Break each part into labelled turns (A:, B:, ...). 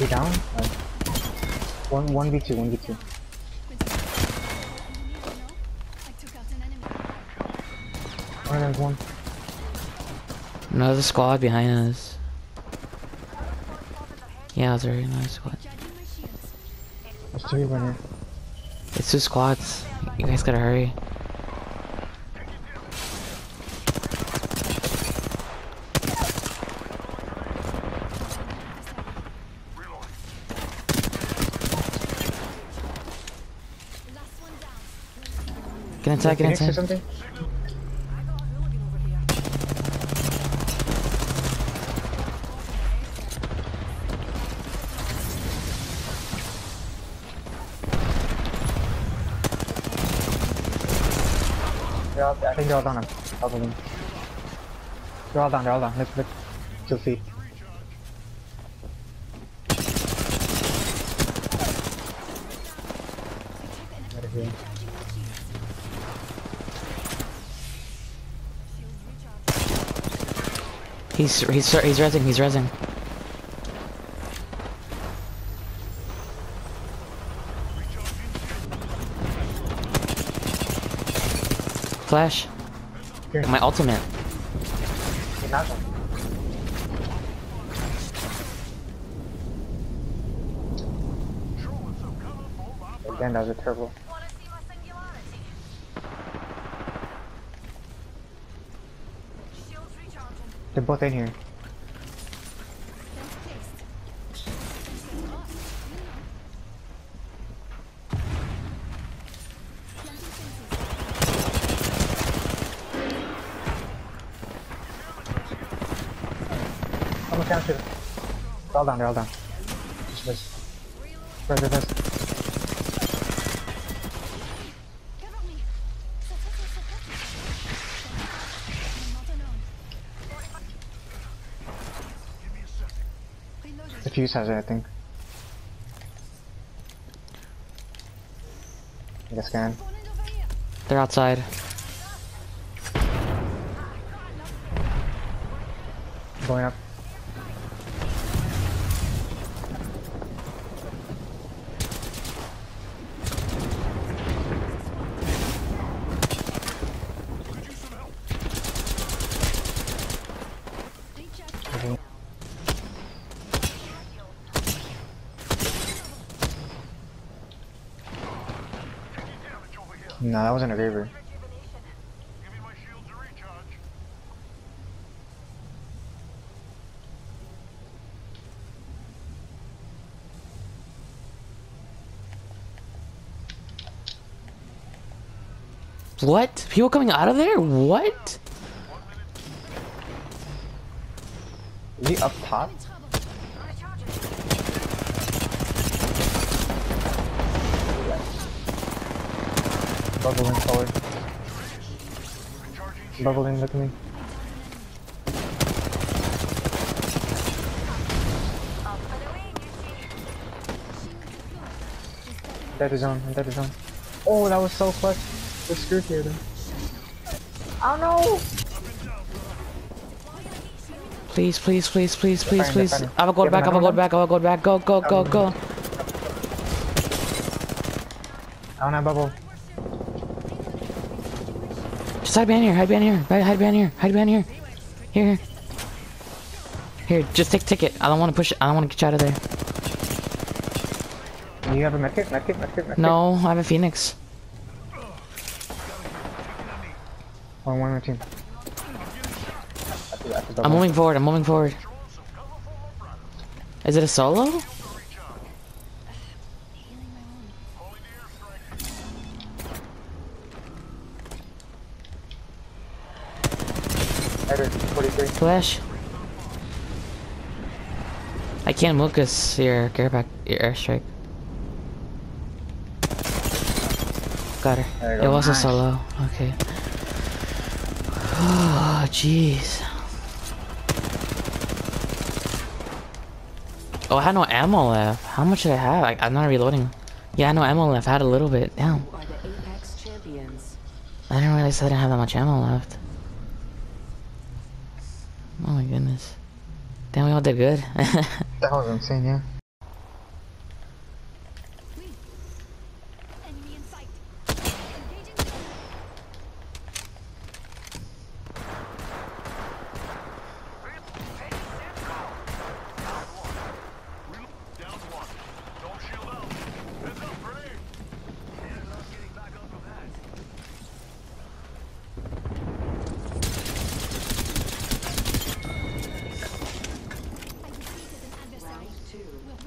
A: he down? One, one v two, one v two. Of them's one.
B: Another squad behind us. Yeah, it's already nice squad.
A: There's three running.
B: It's two squads. You guys gotta hurry. Get inside, get
A: Phoenix or
B: inside.
A: something? They're all, I think they're all down. All of them. They're all down. They're all down. Let's look. You'll see. Right here.
B: He's he's he's resing. He's resing. Flash.
A: Here.
B: My ultimate.
A: You're not done. Again, that was a turbo. They're both in here. Almost down to They're all down, they're all down. Just this. Press, The fuse has it, I think. I guess scan.
B: They're outside.
A: Going up. No, that wasn't a Raver.
B: What? People coming out of there? What?
A: Is he up top? Bubbling forward. Bubbling, look at me. Dead zone, I'm dead zone. Oh, that was so clutch. The screw here then. Oh no!
B: Please, please, please, please, please,
A: fine,
B: please.
A: they're fine.
B: I will go back, I
A: another
B: will go back, I will go back. Go, go, go, go.
A: I don't have bubble.
B: Just hide behind here, hide behind here, hide hide behind here, hide behind here. Here, here. Here, just take ticket. I don't want to push it. I don't want to get you out of there.
A: Do you have a medkit? Medkit? Medkit? Medkit?
B: No, I have a phoenix.
A: One, one more team. That's a- that's a
B: I'm moving forward. I'm moving forward. Is it a solo?
A: Edward, 43.
B: Flash. I can't move because your back, your airstrike. Got her.
A: There you
B: It wasn't
A: Nice.
B: solo. Okay. Oh, jeez. Oh, I had no ammo left. How much did I have? I, I'm not reloading. Yeah, I had no ammo left. I had a little bit. Damn.
C: You are the Apex champions.
B: I didn't realize I didn't have that much ammo left. Oh my goodness. Damn, we all did good.
A: That was insane, yeah.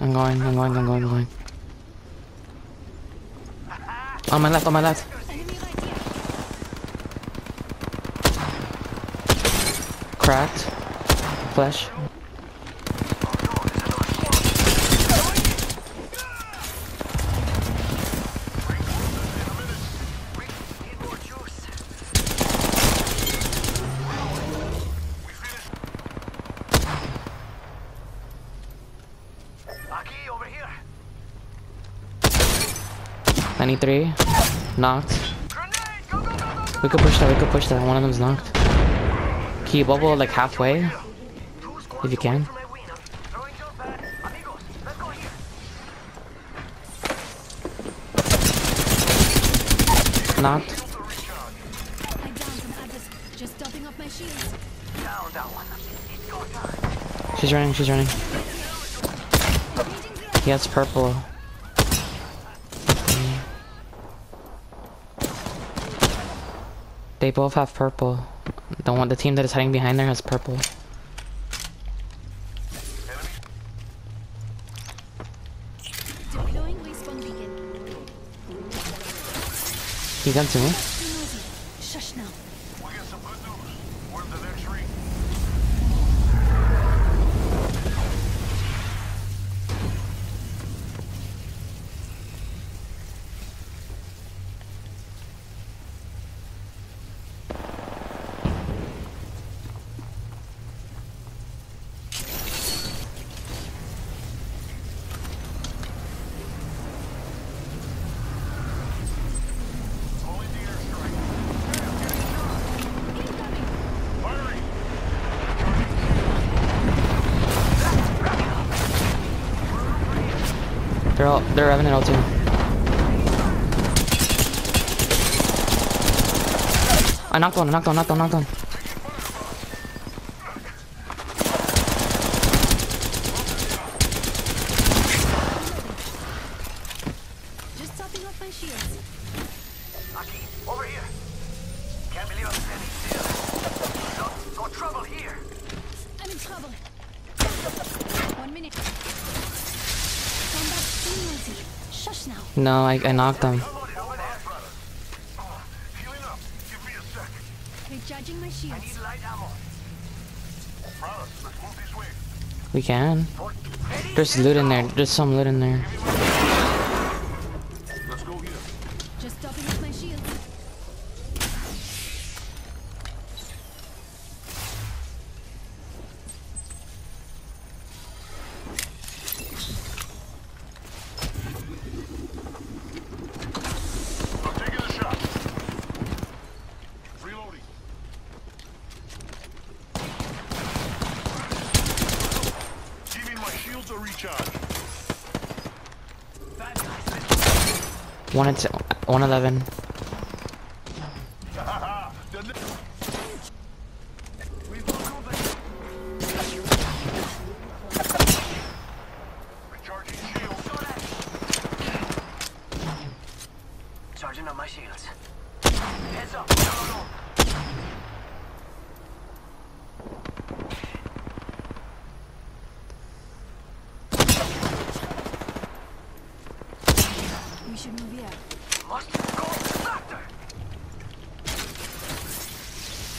B: I'm going, I'm going, I'm going, I'm going. On my left, on my left. Cracked. Flesh. 93. Knocked. We could push that, we could push that. One of them's knocked. You bubble like halfway? If you can. Knocked. She's running, she's running. He has purple. They both have purple. The one, the team that is hiding behind there has purple. He gun to me.
D: Too noisy. Shush now.
E: We get some good news. Where's the next ring? Calling the airstrike. Firing!
B: They're all they're Revenant all too. I knocked one, I knocked one, knocked one, knocked one.
D: Just topping up my shields.
E: Aki, over here. Can't believe I'm standing still. Got, got trouble here.
D: I'm in trouble. One minute. Now.
B: No, I, I knocked them.
E: Come on, over there, brother. Healing up. Give me a sec.
D: Recharging my
E: I
D: shields.
E: need light ammo. Brothers, let's move this way.
B: We can. There's loot in there. There's some loot in there.
E: Recharge.
B: One at 111.
E: Haha, the li- We've got movement. Recharging shields. Charging on my shields. Heads up. No, no, no.
D: We should move here.
E: Must go faster.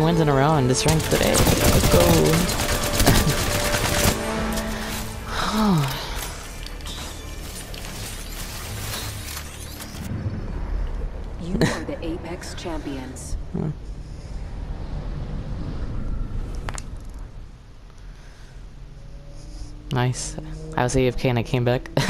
B: Three wins in a row in this rank today. Let's go.
C: You are the Apex champions.
B: Nice. I was AFK and I came back.